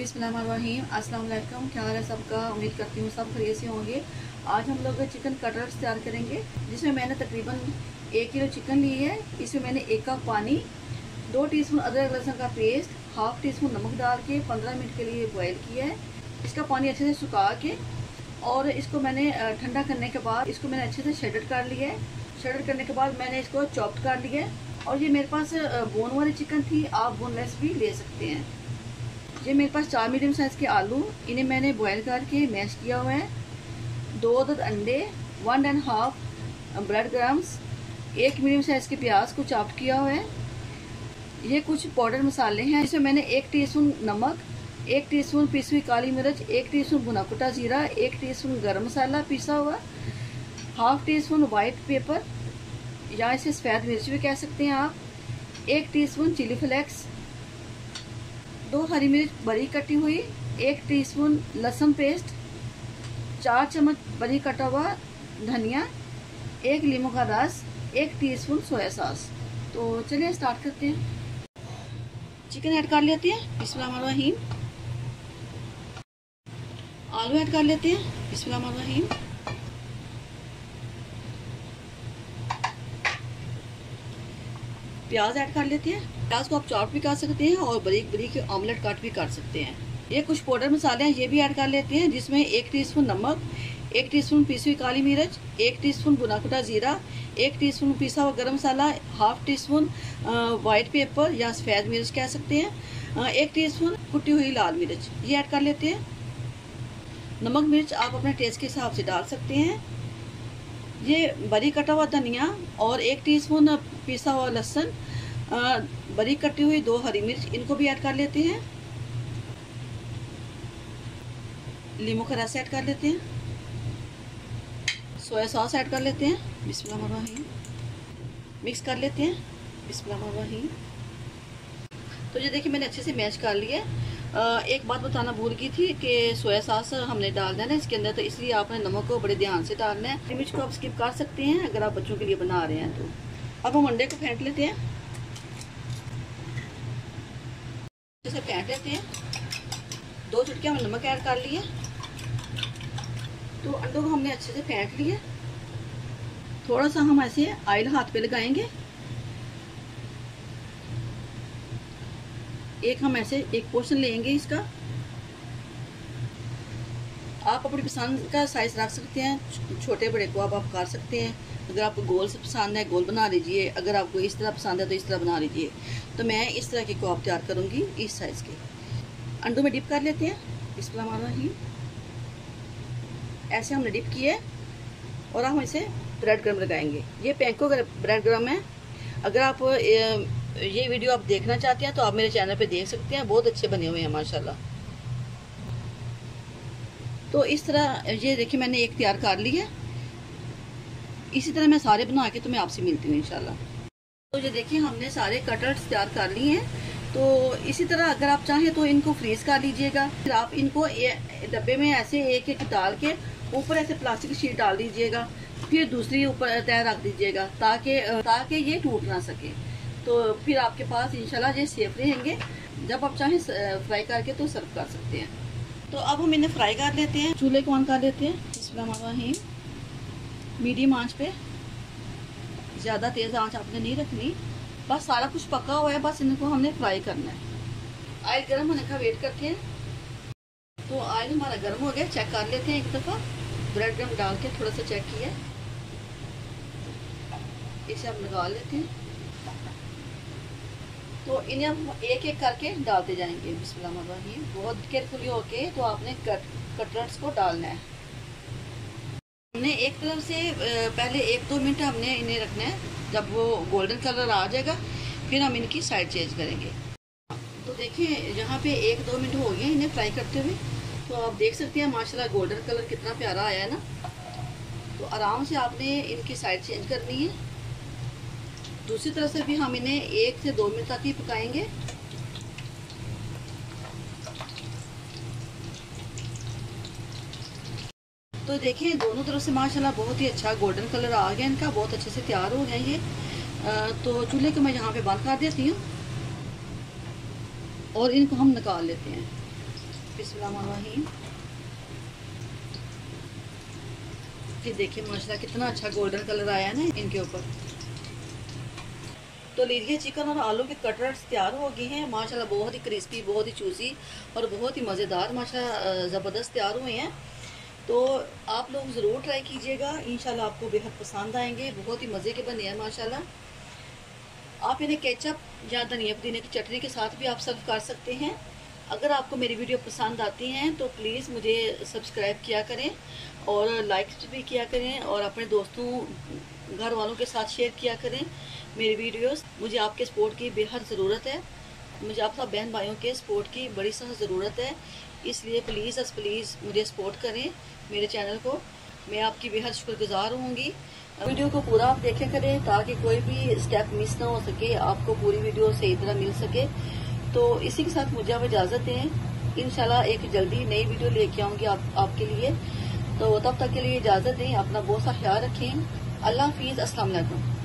बिस्मिल्लाहिर्रहमानिर्रहीम। अस्सलाम वालेकुम क्या हाल है सबका? उम्मीद करती हूँ सब खरीय से होंगे। आज हम लोग चिकन कटर्स तैयार करेंगे, जिसमें मैंने तकरीबन एक किलो चिकन ली है। इसमें मैंने एक कप पानी, दो टीस्पून अदरक लहसुन का पेस्ट, हाफ़ टी स्पून नमक डाल के पंद्रह मिनट के लिए बॉयल किया है। इसका पानी अच्छे से सुखा के और इसको मैंने ठंडा करने के बाद इसको मैंने अच्छे से शेडेड कर लिया है। शेडेड करने के बाद मैंने इसको चॉप्ड कर लिया है। और ये मेरे पास बोन वाली चिकन थी, आप बोनलेस भी ले सकते हैं। ये मेरे पास चार मीडियम साइज़ के आलू, इन्हें मैंने बॉयल करके मैश किया हुआ है। दो दो अंडे one and half bread grams एक मीडियम साइज़ के प्याज को चॉप किया हुआ है। ये कुछ पाउडर मसाले हैं इसमें मैंने एक टीस्पून नमक, एक टीस्पून पिसी हुई काली मिर्च, एक टीस्पून भुना कुटा जीरा, एक टीस्पून गरम मसाला पिसा हुआ half teaspoon white pepper या इसे सफ़ेद मिर्च भी कह सकते हैं आप, एक टीस्पून चिली फ्लेक्स दो हरी मिर्च बड़ी कटी हुई, एक टीस्पून लहसुन पेस्ट, चार चम्मच बड़ी कटा हुआ धनिया, एक लीमू का रस, एक टीस्पून सोया सॉस। तो चलिए स्टार्ट करते हैं। चिकन ऐड कर लेते हैं बिस्मिल्लाहिर्रहमानिर्रहीम आलू ऐड कर लेते हैं बिस्मिल्लाहिर्रहमानिर्रहीम प्याज ऐड कर लेते हैं। प्याज को आप चॉप भी कर सकते हैं और बरीक बरीक ऑमलेट कट भी कर सकते हैं। ये कुछ पाउडर मसाले हैं, ये भी ऐड कर लेते हैं, जिसमें एक टीस्पून नमक, एक टीस्पून पीसी हुई काली मिर्च, एक टीस्पून बुनाकुटा जीरा, एक टीस्पून पीसा हुआ गरम मसाला half teaspoon white pepper या सफ़ेद मिर्च कह सकते हैं। एक टीस्पून कुटी हुई लाल मिर्च, ये ऐड कर लेते हैं। नमक मिर्च आप अपने टेस्ट के हिसाब से डाल सकते हैं। ये बरी कटा हुआ धनिया और एक टीस्पून पिसा हुआ लहसुन बारीक कटी हुई दो हरी मिर्च, इनको भी ऐड कर लेते हैं। लीमू का रस ऐड कर लेते हैं। सोया सॉस ऐड कर लेते हैं। बिस्मिल्लाहिर्रहमानिर्रहीम मिक्स कर लेते हैं। बिस्मिल्लाहिर्रहमानिर्रहीम तो ये देखिए, मैंने अच्छे से मैच कर लिया एक बात बताना भूल गई थी कि सोया सॉस हमने डालना है इसके अंदर तो इसलिए आपने नमक को बड़े ध्यान से डालना है। मिर्च को आप स्किप कर सकते हैं, अगर आप बच्चों के लिए बना रहे हैं तो। अब हम अंडे को फेंट लेते हैं से फेंट लेते हैं दो हम नमक ऐड कर लिए तो अंडों को हमने अच्छे से फेंट लिया। थोड़ा सा हम ऐसे ऑयल हाथ पे लगाएँगे। एक हम ऐसे एक पोर्शन लेंगे इसका। आप अपनी पसंद का साइज़ रख सकते हैं, छोटे बड़े को आप आप कर सकते हैं। अगर आपको गोल से पसंद है, गोल बना लीजिए अगर आपको इस तरह पसंद है तो इस तरह बना लीजिए तो मैं इस तरह के को आप तैयार करूँगी, इस साइज़ के। अंडों में डिप कर लेते हैं। इस पर हमारा ही ऐसे हमने डिप किए और हम इसे ब्रेड क्रम लगाएँगे। ये पैंको ब्रेड क्रम है। अगर आप ये वीडियो आप देखना चाहते हैं तो आप मेरे चैनल पे देख सकते हैं। बहुत अच्छे बने हुए हैं, माशाल्लाह। तो इस तरह, ये देखिए, मैंने एक तैयार कर ली है। इसी तरह मैं सारे बना के तो मैं आपसे मिलती हूँ, इंशाल्लाह। तो ये देखिए, हमने सारे कटर्स तैयार कर लिए हैं। तो इसी तरह अगर आप चाहें तो इनको फ्रीज कर लीजिएगा फिर आप इनको डब्बे में ऐसे एक एक डाल के ऊपर ऐसे प्लास्टिक शीट डाल दीजिएगा। फिर दूसरी ऊपर तय रख दीजिएगा ताकि ताकि ये टूट ना सके। तो फिर आपके पास इंशाल्लाह ये सेफ़ रहेंगे। जब आप चाहें फ्राई करके तो सर्व कर सकते हैं। तो अब हम इन्हें फ्राई कर लेते हैं। चूल्हे को ऑन कर लेते हैं। इसमें मीडियम आँच पे। ज़्यादा तेज़ आँच आपने नहीं रखनी। बस सारा कुछ पका हुआ है, बस इनको हमने फ्राई करना है। आयल गर्म होने का वेट करते हैं। तो आयल हमारा गर्म हो गया चेक कर लेते हैं एक दफ़ा। ब्रेड क्रम डाल के थोड़ा सा चेक किया इसे हम निकाल लेते हैं। तो इन्हें हम एक एक करके डालते जाएँगे। बिस्मिल्लाह बहुत केयरफुली होके तो आपने कट कटलेट्स को डालना है। हमने एक तरफ़ से पहले एक दो मिनट हमने इन्हें रखना है, जब वो गोल्डन कलर आ जाएगा, फिर हम इनकी साइड चेंज करेंगे। तो देखिए, यहाँ पे एक दो मिनट हो गए इन्हें फ्राई करते हुए। तो आप देख सकते हैं, माशाल्लाह गोल्डन कलर कितना प्यारा आया है ना। तो आराम से आपने इनकी साइड चेंज करनी है। दूसरी तरफ़ से भी हम इन्हें एक से दो मिनट तक ही पकाएँगे। तो देखिए, दोनों तरफ़ से माशाल्लाह बहुत ही अच्छा गोल्डन कलर आ गया इनका, बहुत अच्छे से तैयार हो गया ये। तो चूल्हे को मैं यहाँ पे बंद कर देती हूँ। और इनको हम निकाल लेते हैं। बिस्मिल्लाहिर्रहमानिर्रहीम। ये देखिए, माशाल्लाह कितना अच्छा गोल्डन कलर आया है ना इनके ऊपर। तो लीजिए, चिकन और आलू के कटलेट्स तैयार हो गए हैं। माशाल्लाह बहुत ही क्रिस्पी बहुत ही चूसी और बहुत ही मज़ेदार माशा ज़बरदस्त तैयार हुए हैं। तो आप लोग ज़रूर ट्राई कीजिएगा। इंशाल्लाह आपको बेहद पसंद आएँगे। बहुत ही मज़े के बने हैं, माशाल्लाह। आप इन्हें केचप या धनिया पुदीने की चटनी के साथ भी आप सर्व कर सकते हैं। अगर आपको मेरी वीडियो पसंद आती हैं तो प्लीज़ मुझे सब्सक्राइब किया करें और लाइक भी किया करें और अपने दोस्तों घर वालों के साथ शेयर किया करें मेरी वीडियोस मुझे आपके सपोर्ट की बेहद ज़रूरत है। मुझे आप सब बहन भाइयों के सपोर्ट की बड़ी सख्त ज़रूरत है। इसलिए प्लीज़ अस प्लीज़ मुझे सपोर्ट करें मेरे चैनल को। मैं आपकी बेहद शुक्रगुजार होंगी वीडियो को पूरा आप देखे करें ताकि कोई भी स्टेप मिस ना हो सके आपको पूरी वीडियो सही तरह मिल सके। तो इसी के साथ मुझे आप इजाज़त दें। इनशाला एक जल्दी नई वीडियो लेके आऊँगी आप, आपके लिए। तो तब तक के लिए इजाज़त दें अपना बहुत सा ख्याल रखें। अल्लाह हाफिज़ वालेकुम